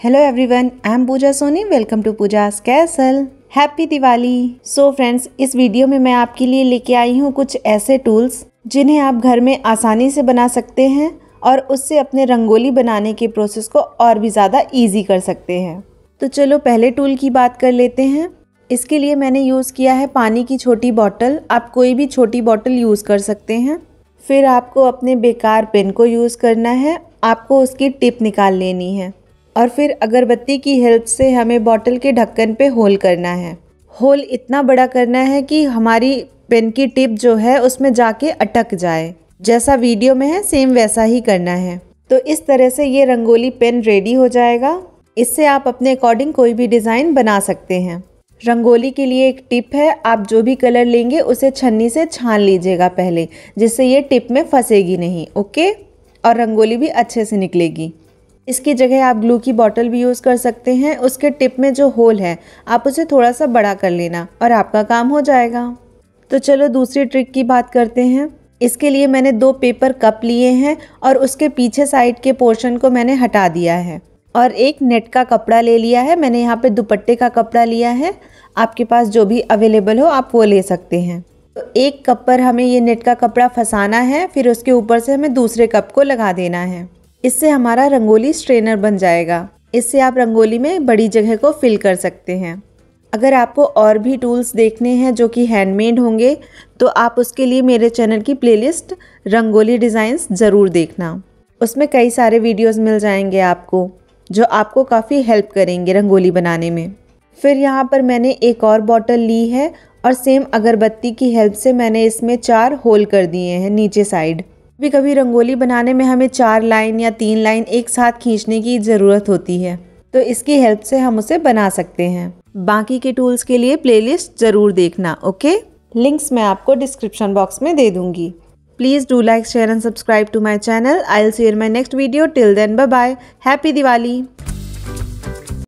Hello everyone I am Pooja Soni welcome to Pooja's castle happy Diwali so friends इस video में मैं आपके लिए लेके आई हूँ कुछ ऐसे टूल्स जिन्हें आप घर में आसानी से बना सकते हैं और उससे अपने रंगोली बनाने के प्रोसेस को और भी ज़्यादा ईजी कर सकते हैं। तो चलो पहले टूल की बात कर लेते हैं। इसके लिए मैंने यूज़ किया है पानी की छोटी बॉटल आप कोई भी छोटी बॉटल यूज़ कर सकते हैं। फिर आपको अपने बेकार पेन को यूज़ करना है। आपको उसकी टिप निकाल लेनी है। और फिर अगरबत्ती की हेल्प से हमें बॉटल के ढक्कन पे होल करना है। होल इतना बड़ा करना है कि हमारी पेन की टिप जो है उसमें जाके अटक जाए। जैसा वीडियो में है सेम वैसा ही करना है। तो इस तरह से ये रंगोली पेन रेडी हो जाएगा। इससे आप अपने अकॉर्डिंग कोई भी डिज़ाइन बना सकते हैं। रंगोली के लिए एक टिप है, आप जो भी कलर लेंगे, उसे छन्नी से छान लीजिएगा पहले, जिससे ये टिप में फंसेगी नहीं ओके और रंगोली भी अच्छे से निकलेगी। इसकी जगह आप ग्लू की बॉटल भी यूज़ कर सकते हैं। उसके टिप में जो होल है, आप उसे थोड़ा सा बड़ा कर लेना और आपका काम हो जाएगा। तो चलो दूसरी ट्रिक की बात करते हैं। इसके लिए मैंने दो पेपर कप लिए हैं और उसके पीछे साइड के पोर्शन को मैंने हटा दिया है। और एक नेट का कपड़ा ले लिया है। मैंने यहाँ पे दुपट्टे का कपड़ा लिया है। आपके पास जो भी अवेलेबल हो, आप वो ले सकते हैं। तो एक कप पर हमें ये नेट का कपड़ा फंसाना है, फिर उसके ऊपर से हमें दूसरे कप को लगा देना है। इससे हमारा रंगोली स्ट्रेनर बन जाएगा। इससे आप रंगोली में बड़ी जगह को फिल कर सकते हैं। अगर आपको और भी टूल्स देखने हैं जो कि हैंडमेड होंगे तो आप उसके लिए मेरे चैनल की प्लेलिस्ट रंगोली डिज़ाइंस ज़रूर देखना। उसमें कई सारे वीडियोस मिल जाएँगे आपको, जो आपको काफ़ी हेल्प करेंगे रंगोली बनाने में। फिर यहाँ पर मैंने एक और बॉटल ली है और सेम अगरबत्ती की हेल्प से मैंने इसमें चार होल कर दिए हैं नीचे साइड। कभी कभी रंगोली बनाने में हमें चार लाइन या तीन लाइन एक साथ खींचने की ज़रूरत होती है तो इसकी हेल्प से हम उसे बना सकते हैं। बाकी के टूल्स के लिए प्लेलिस्ट ज़रूर देखना, ओके? लिंक्स मैं आपको डिस्क्रिप्शन बॉक्स में दे दूँगी। Please do like, share and subscribe to my channel. I'll see my next video. Till then bye happy Diwali!